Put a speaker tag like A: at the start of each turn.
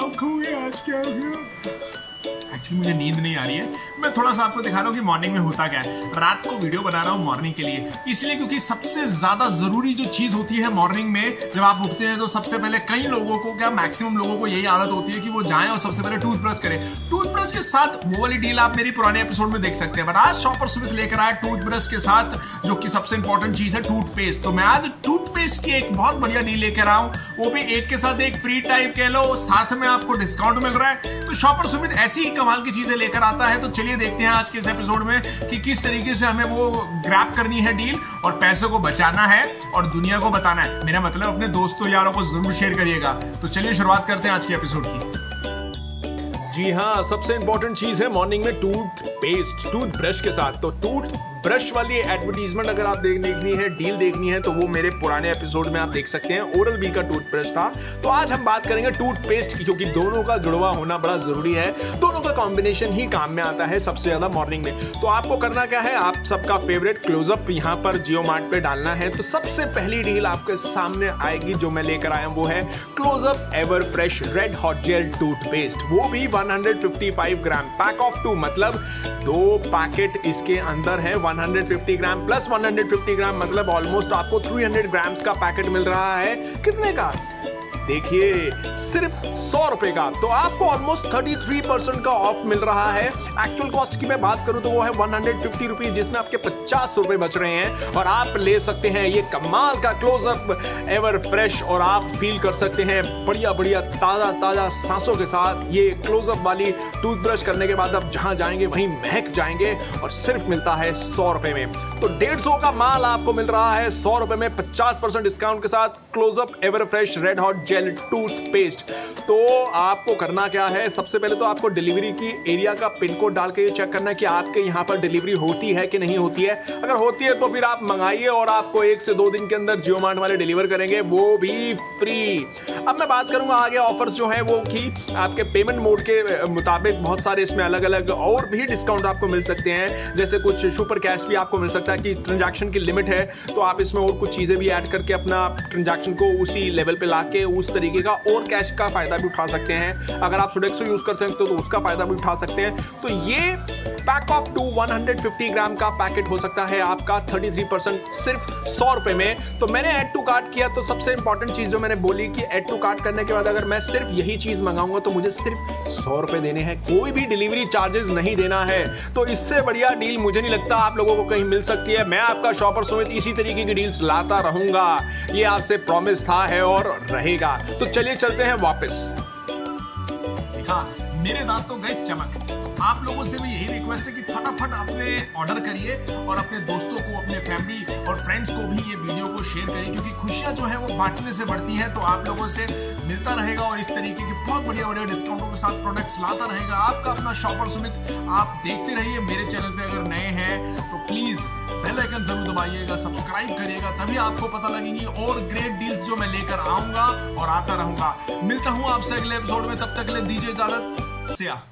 A: How could I scare you? आ रही है। मैं थोड़ा सा आपको दिखा रहा हूँ कि मॉर्निंग में होता क्या है। रात को वीडियो बना रहा हूँ मॉर्निंग के लिए। इसलिए क्योंकि सबसे ज़्यादा ज़रूरी जो चीज़ होती है मॉर्निंग में, जब आप उठते हैं तो सबसे पहले कई लोगों को, क्या मैक्सिमम लोगों को यही आदत होती है कि वो जाएँ और सबसे पहले टूथब्रश करें। टूथब्रश के साथ, वो वाली डील आप मेरी पुराने एपिसोड में देख सकते हैं। बट आज शॉपर सुमित लेकर आया टूथब्रश के साथ, जो कि सबसे इंपॉर्टेंट चीज़ है टूथपेस्ट तो मैं आज टूथपेस्ट की एक बहुत बढ़िया डील लेकर हूँ। वो भी एक के साथ एक फ्री टाइप कह लो, साथ में आपको डिस्काउंट मिल रहा है। तो शॉपर सुमित ऐसी ही कमाल की चीज़ें लेकर आता है तो चलिए देखते हैं आज के इस एपिसोड में कि किस तरीके से हमें वो ग्रैप करनी है डील और पैसे को बचाना है और दुनिया को बताना है। मेरा मतलब अपने दोस्तों यारों को ज़रूर शेयर करिएगा। तो चलिए शुरुआत करते हैं आज के एपिसोड की।
B: जी हाँ सबसे इंपॉर्टेंट चीज़ है मॉर्निंग में टूथ पेस्ट टूथ ब्रश के साथ। तो टूथ ब्रश वाली एडवर्टीजमेंट अगर आप देख, देखनी है डील देखनी है तो वो मेरे पुराने एपिसोड में आप देख सकते हैं। ओरल बी का टूथब्रश था। तो आज हम बात करेंगे टूथपेस्ट की, क्योंकि दोनों का जुड़वा होना बड़ा ज़रूरी है। दोनों का कॉम्बिनेशन ही काम में आता है सबसे ज़्यादा मॉर्निंग में। तो आपको करना क्या है? आप सबका फेवरेट क्लोजअप यहाँ पर जियो मार्ट पे डालना है। तो सबसे पहली डील आपके सामने आएगी जो मैं लेकर आया हूँ, वो है Closeup ever fresh red hot gel toothpaste वो भी 155 ग्राम पैक ऑफ़ टू मतलब दो पैकेट इसके अंदर है 150 ग्राम प्लस 150 ग्राम मतलब ऑलमोस्ट आपको 300 ग्राम्स का पैकेट मिल रहा है। कितने का? देखिए, सिर्फ़ सौ रुपए का। तो आपको ऑलमोस्ट 33 परसेंट का ऑफ़ मिल रहा है। एक्चुअल कॉस्ट की मैं बात करूँ तो वो है वन हंड्रेड फिफ्टी रुपीज़ जिसमें आपके पचास रुपए बच रहे हैं। और आप ले सकते हैं ये कमाल का क्लोजअप एवर फ्रेश और आप फील कर सकते हैं बढ़िया बढ़िया ताज़ा ताज़ा सांसों के साथ ये क्लोजअप वाली टूथब्रश करने के बाद आप जहाँ जाएँगे, वहीं महक जाएँगे। और सिर्फ़ मिलता है सौ रुपए में। तो डेढ़ सौ का माल आपको मिल रहा है। सौ रुपए में पचास परसेंट डिस्काउंट के साथ Closeup ever fresh red hot gel toothpaste तो आपको करना क्या है? सबसे पहले तो आपको डिलीवरी की एरिया का पिन कोड डाल के चेक करना है कि आपके यहाँ पर डिलीवरी होती है कि नहीं होती है। अगर होती है तो फिर आप मंगाइए और आपको एक से दो दिन के अंदर जियो मार्ट वाले डिलीवर करेंगे। वो भी फ्री अब मैं बात करूँगा आगे ऑफर्स जो है वो कि। आपके पेमेंट मोड के मुताबिक बहुत सारे इसमें अलग अलग और भी डिस्काउंट आपको मिल सकते हैं। जैसे कुछ सुपर कैश भी आपको मिल सकता है। कि ट्रांजैक्शन की लिमिट है तो आप इसमें और कुछ चीज़ें भी ऐड करके अपना ट्रांजैक्शन को उसी लेवल पे लाके उस तरीके का और कैश का फ़ायदा भी उठा सकते हैं। अगर आप सुडेक्सो यूज़ करते हैं तो, तो उसका फ़ायदा भी उठा सकते हैं। तो ये पैक ऑफ़ टू 150 ग्राम का पैकेट हो सकता है आपका 33 परसेंट सिर्फ़ सौ रुपए में। तो मैंने एड टू कार्ट किया तो सबसे इंपॉर्टेंट चीज़ जो मैंने बोली कि एड टू कार्ट करने के बाद अगर मैं सिर्फ़ यही चीज़ मंगाऊँगा तो मुझे सिर्फ़ सौ रुपए देने हैं। कोई भी डिलीवरी चार्जेस नहीं देना है। तो इससे बढ़िया डील मुझे नहीं लगता आप लोगों को कहीं मिल सकती है, मैं आपका शॉपर सुमित इसी तरीके की डील्स लाता रहूँगा। ये आपसे प्रॉमिस था है और रहेगा। तो चलिए चलते हैं वापस।
A: देखा मेरे दांत तो गए चमक। आप लोगों से भी यही रिक्वेस्ट है कि फटाफट अपने ऑर्डर करिए और अपने दोस्तों को, अपने फैमिली और फ्रेंड्स को भी ये वीडियो को शेयर करें क्योंकि खुशियाँ जो है वो बांटने से बढ़ती हैं तो आप लोगों से मिलता रहेगा और इस तरीके के बहुत बढ़िया बढ़िया डिस्काउंटों के साथ प्रोडक्ट्स लाता रहेगा। आपका अपना शॉपर सुमित, आप देखते रहिए मेरे चैनल पे अगर नए हैं तो प्लीज़ बेल आइकन ज़रूर दबाइएगा सब्सक्राइब करिएगा, तभी आपको पता लगेगी और ग्रेट डील्स जो मैं लेकर आऊँगा और आता रहूँगा। मिलता हूँ आपसे अगले एपिसोड में, तब तक ले दीजिए इजाज़त सिया